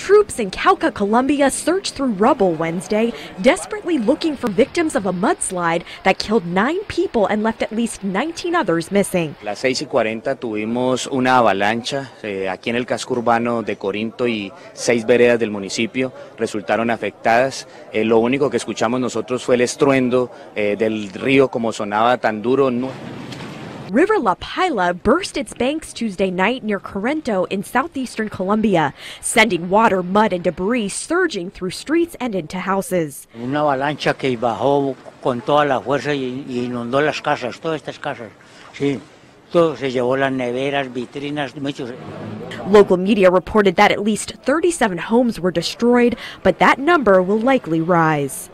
Troops in Cauca, Colombia searched through rubble Wednesday, desperately looking for victims of a mudslide that killed nine people and left at least 19 others missing. Las 6 y 40 tuvimos una avalancha eh, aquí en el casco urbano de Corinto y seis veredas del municipio resultaron afectadas. Eh, lo único que escuchamos nosotros fue el estruendo eh, del río como sonaba tan duro. River La Paila burst its banks Tuesday night near Corinto in southeastern Colombia, sending water, mud, and debris surging through streets and into houses. Una avalancha que bajó con toda la fuerza y, y inundó las casas, todas estas casas. Sí, todo se llevó las neveras, vitrinas, muchos. Local media reported that at least 37 homes were destroyed, but that number will likely rise.